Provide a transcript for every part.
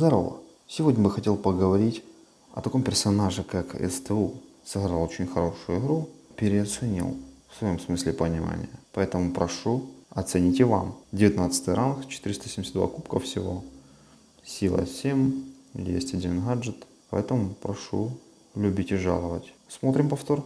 Здорово! Сегодня бы хотел поговорить о таком персонаже, как СТУ. Сыграл очень хорошую игру, переоценил в своем смысле понимания. Поэтому прошу, оцените вам. 19 ранг, 472 кубка всего. Сила 7, есть один гаджет. Поэтому прошу любить и жаловать. Смотрим повтор.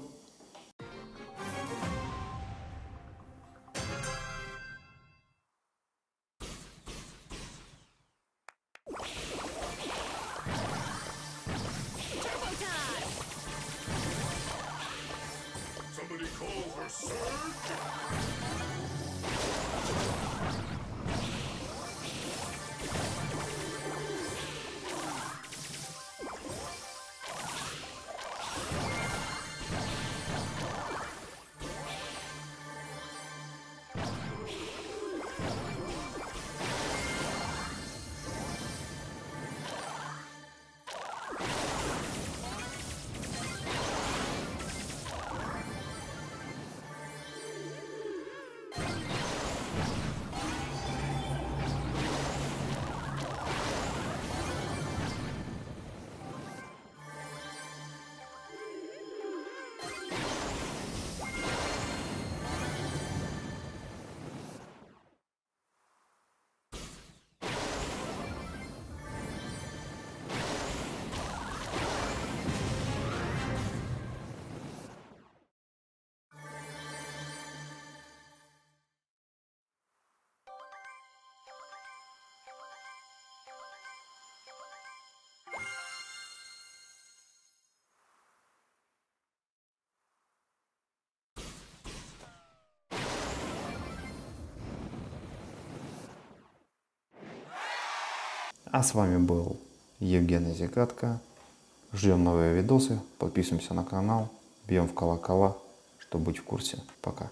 pursuit. А с вами был Евгений Зигатко. Ждем новые видосы, подписываемся на канал, бьем в колокола, чтобы быть в курсе. Пока.